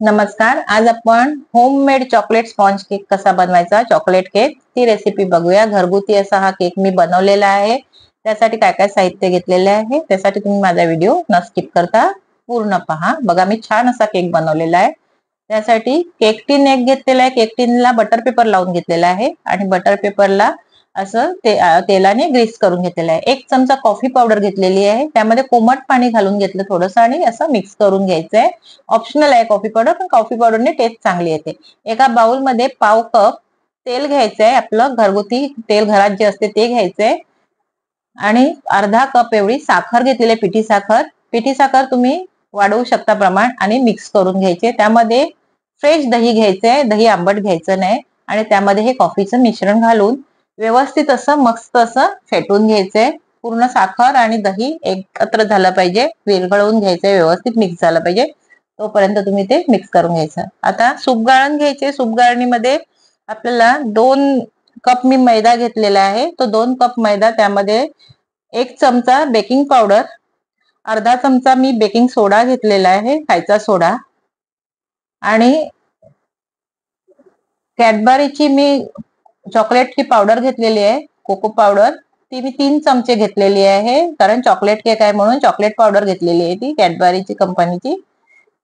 नमस्कार आज आपण होममेड चॉकलेट स्पॉन्ज केक कसा बनवायचा? चॉकलेट केक ती रेसिपी बघूया. घरगुती असा हा केक मी बनवलेला आहे. त्यासाठी काय काय साहित्य घेतलेले आहे त्यासाठी तुम्ही माझा व्हिडिओ न स्किप करता पूर्ण पहा. बघा मी छान असा केक बनवलेला आहे. त्यासाठी केक टीन एक घेतलेला आहे. केक टीनला बटर पेपर लावून घेतलेला आहे. आणि बटर पेपरला असं ते तेलाने ग्रीस करून घेतलेलं आहे. एक चमचा कॉफी पावडर घेतलेली आहे. त्यामध्ये कोमट पाणी घालून घेतलं थोडंसं आणि असं मिक्स करून घ्यायचं आहे ऑप्शनल आहे कॉफी पावडर पण कॉफी पावडरने टेस्ट चांगली येते. एका बाउलमध्ये पाव कप तेल घ्यायचं आहे आपलं घरगुती तेल घरात जे असते ते घ्यायचंय. आणि अर्धा कप एवढी साखर घेतलेली आहे पिठी साखर. पिठी साखर तुम्ही वाढवू शकता प्रमाण आणि मिक्स करून घ्यायचे त्यामध्ये फ्रेश दही घ्यायचंय. दही आंबट घ्यायचं नाही. आणि त्यामध्ये हे कॉफीचं मिश्रण घालून व्यवस्थित असं मस्त असं फेटून घ्यायचंय. पूर्ण साखर आणि दही एकत्र झालं पाहिजे. विरघळवून घ्यायचंय व्यवस्थित मिक्स झालं पाहिजे. तोपर्यंत तुम्ही ते मिक्स करून घ्यायचं. आता सूप गाळण घ्यायचे सूप गाळणीमध्ये आपल्याला दोन कप मी मैदा घेतलेला आहे. तो दोन कप मैदा त्यामध्ये एक चमचा बेकिंग पावडर अर्धा चमचा मी बेकिंग सोडा घेतलेला आहे खायचा सोडा आणि कॅडबरीची मी चॉकलेटची पावडर घेतलेली आहे कोको पावडर ती मी तीन चमचे घेतलेली आहे कारण चॉकलेट केक आहे म्हणून चॉकलेट पावडर घेतलेली आहे ती कॅडबरीची कंपनीची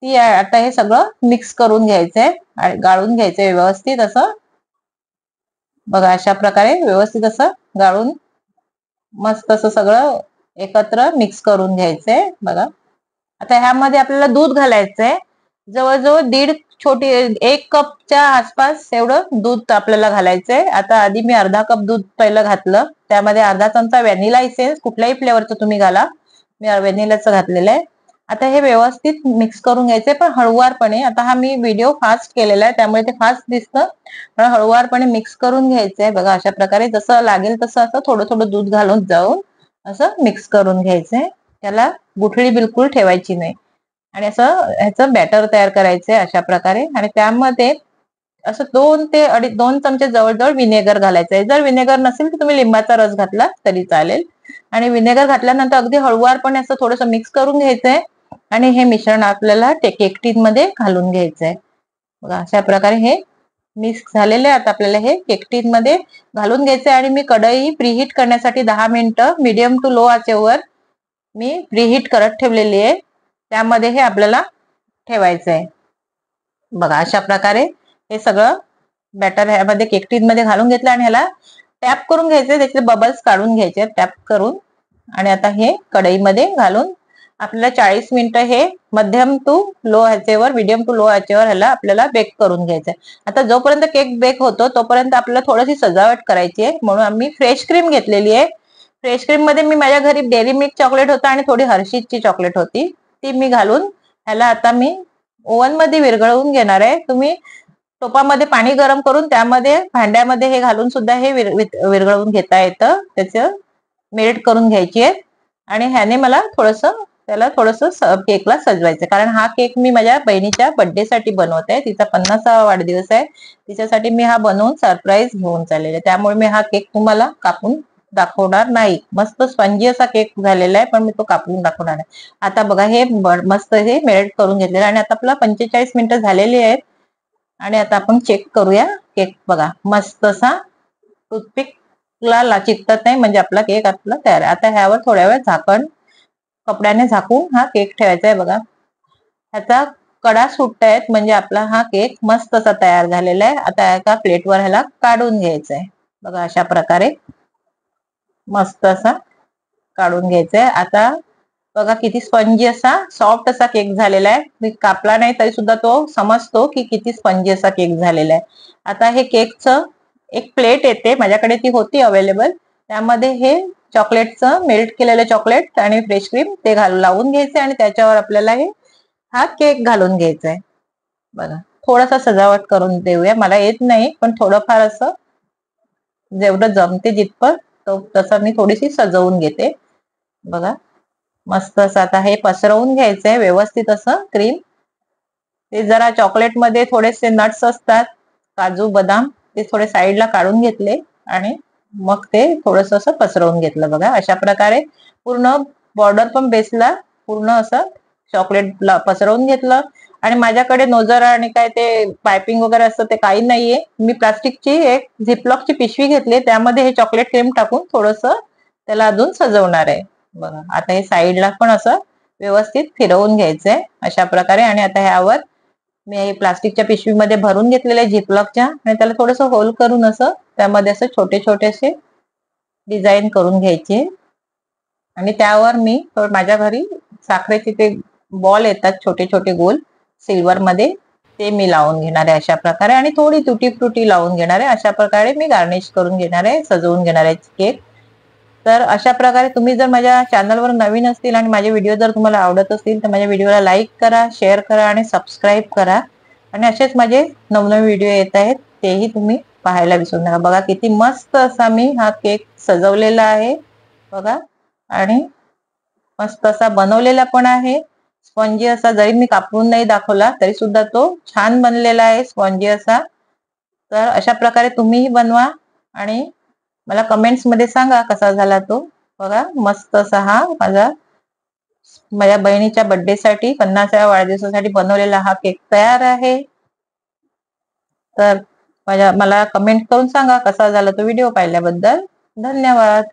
ती आता हे सगळं मिक्स करून घ्यायचंय गाळून घ्यायचंय व्यवस्थित असं. बघा अशा प्रकारे व्यवस्थित असं गाळून मस्त असं सगळं एकत्र मिक्स करून घ्यायचंय बघा. आता ह्यामध्ये आपल्याला दूध घालायचंय. जवळजवळ दीड छोटी एक कपच्या आसपास एवढं दूध आपल्याला घालायचंय. आता आधी मी अर्धा कप दूध पहिलं घातलं. त्यामध्ये अर्धा चमचा व्हॅनिला इसेन्स कुठल्याही फ्लेवरचं तुम्ही घाला. मी व्हॅनिलाचं घातलेलं आहे. आता हे व्यवस्थित मिक्स करून घ्यायचंय पण हळुवारपणे. आता हा मी व्हिडिओ फास्ट केलेला आहे त्यामुळे ते फास्ट दिसतं. पण हळुवारपणे मिक्स करून घ्यायचंय. बघा अशा प्रकारे जसं लागेल तसं असं थोडं थोडं दूध घालून जाऊन असं मिक्स करून घ्यायचंय. त्याला गुठळी बिलकुल ठेवायची नाही. आणि असं ह्याचं बॅटर तयार करायचंय अशा प्रकारे. आणि त्यामध्ये असं दोन ते अडीच दोन चमचे जवळजवळ विनेगर घालायचंय. जर विनेगर नसेल तर तुम्ही लिंबाचा रस घातला तरी चालेल. आणि विनेगर घातल्यानंतर अगदी हळुवारपणे असं थोडंसं मिक्स करून घ्यायचंय. आणि हे मिश्रण आपल्याला केकमध्ये घालून घ्यायचंय. बघा अशा प्रकारे हे मिक्स झालेले आता आपल्याला हे केकमध्ये घालून घ्यायचंय. आणि मी कढई प्रीहीट करण्यासाठी दहा मिनिटं मीडियम टू लो आचेवर मी प्रीहीट करत ठेवलेली आहे. त्यामध्ये हे आपल्याला ठेवायचं आहे बघा अशा प्रकारे हे सगळं बॅटर ह्यामध्ये केकटीन मध्ये घालून घेतलं आणि ह्याला टॅप करून घ्यायचे त्याचे बबल्स काढून घ्यायचे टॅप करून. आणि आता हे कढईमध्ये घालून आपल्याला चाळीस मिनिटं हे मध्यम टू लो ह्याचेवर मिडियम टू लो ह्याचेवर ह्याला आपल्याला बेक करून घ्यायचंय. आता जोपर्यंत केक बेक होतो तोपर्यंत आपल्याला थोडीशी सजावट करायची आहे. म्हणून आम्ही फ्रेश क्रीम घेतलेली आहे. फ्रेश क्रीममध्ये मी माझ्या घरी डेअरी मिल्क चॉकलेट होता आणि थोडी हर्षीजची चॉकलेट होती. ती मी घालून ह्याला आता मी ओव्हनमध्ये विरघळवून घेणार आहे. तुम्ही टोपामध्ये पाणी गरम करून त्यामध्ये भांड्यामध्ये हे घालून सुद्धा हे विरघळवून घेता येतं. त्याचं मेल्ट करून घ्यायची आहे. आणि ह्याने मला थोडस त्याला थोडस केकला सजवायचं कारण हा केक मी माझ्या बहिणीच्या बर्थडे साठी बनवत. आहे तिचा पन्नासावा वाढदिवस आहे. तिच्यासाठी मी हा बनवून सरप्राईज घेऊन चाललेला आहे. त्यामुळे मी हा केक तुम्हाला कापून दाखवणार नाही. मस्त स्पंजी असा केक झालेला आहे पण मी तो कापून दाखवणार नाही आता बघा हे मस्त हे मेल्ट करून घेतलेलं आणि आता आपला पंचेचाळीस मिनिटं झालेली आहेत. आणि आता आपण चेक करूया केक बघा. मस्त असा टूथपिकला ला चिकटत नाही म्हणजे आपला केक आपला तयार आहे. आता ह्यावर थोड्या वेळ झाकण कपड्याने झाकून हा केक ठेवायचा आहे बघा. ह्याचा कडा सुटतायत म्हणजे आपला हा केक मस्त असा तयार झालेला आहे. आता एका प्लेटवर ह्याला काढून घ्यायचा आहे. बघा अशा प्रकारे. मस्त असा काढून घ्यायचा आहे आता बघा किती स्पंजी असा सॉफ्ट असा केक झालेला आहे. मी कापला नाही तरी सुद्धा तो समजतो की किती स्पंजी असा केक झालेला आहे. आता हे केकचं एक प्लेट येते. माझ्याकडे ती होती अवेलेबल. त्यामध्ये हे चॉकलेटचं मेल्ट केलेलं चॉकलेट आणि फ्रेश क्रीम ते घालून लावून घ्यायचे आणि त्याच्यावर आपल्याला हे हा केक घालून घ्यायचा आहे बघा थोडासा सजावट करून देऊया. मला येत नाही पण थोडंफार असं जेवढं जमते जितपत तो तसं मी थोडीशी सजवून घेते. बघा मस्त असं आता हे पसरवून घ्यायचंय व्यवस्थित असं क्रीम ते जरा चॉकलेटमध्ये थोडेसे नट्स असतात काजू बदाम ते थोडे साईडला काढून घेतले आणि मग ते थोडस असं पसरवून घेतलं. बघा अशा प्रकारे पूर्ण बॉर्डर पण बेसला पूर्ण असं चॉकलेट पसरवून घेतलं. आणि माझ्याकडे नोजर आणि काय ते पायपिंग वगैरे असतं ते काही नाहीये. मी प्लास्टिकची एक झिपलॉकची पिशवी घेतली त्यामध्ये हे चॉकलेट क्रीम टाकून थोडस त्याला अजून सजवणार आहे. बघा आता हे साईडला पण असं व्यवस्थित फिरवून घ्यायचंय अशा प्रकारे. आणि आता ह्यावर मी हे प्लास्टिकच्या पिशवीमध्ये भरून घेतलेल्या झिपलॉकच्या आणि त्याला थोडस होल करून असं त्यामध्ये असं छोटे छोटेसे डिझाईन करून घ्यायचे. आणि त्यावर मी माझ्या घरी साखरेचे ते बॉल येतात छोटे छोटे गोल. सिल्वर मध्ये ते मी लावून घेणार आहे अशा प्रकारे आणि थोडी तुटी फ्रुटी लावून घेणार आहे. अशा प्रकारे मी गार्निश करून घेणार आहे सजवून घेणार आहे केक तर अशा प्रकारे तुम्ही जर माझ्या चॅनलवर नवीन असतील आणि माझे व्हिडिओ जर तुम्हाला आवडत असतील तर माझ्या व्हिडिओला लाईक करा शेअर करा आणि सबस्क्राईब करा. आणि असेच माझे नवनवीन व्हिडिओ येत आहेत तेही तुम्ही पाहायला विसरू नका. बघा किती मस्त असा मी हा केक सजवलेला आहे. बघा आणि मस्त असा बनवलेला पण आहे. स्पॉन्जी असा जरी मी कापून नाही दाखवला तरी सुद्धा तो छान बनलेला आहे स्पॉन्जी असा. तर अशा प्रकारे तुम्हीही बनवा आणि मला कमेंट्समध्ये सांगा कसा झाला तो. बघा मस्त असा हा माझा माझ्या बहिणीच्या बर्थडे साठी पन्नासाव्या वाढदिवसासाठी बनवलेला हा केक तयार आहे. तर माझ्या मला कमेंट करून सांगा कसा झाला तो व्हिडिओ पाहिल्याबद्दल. धन्यवाद.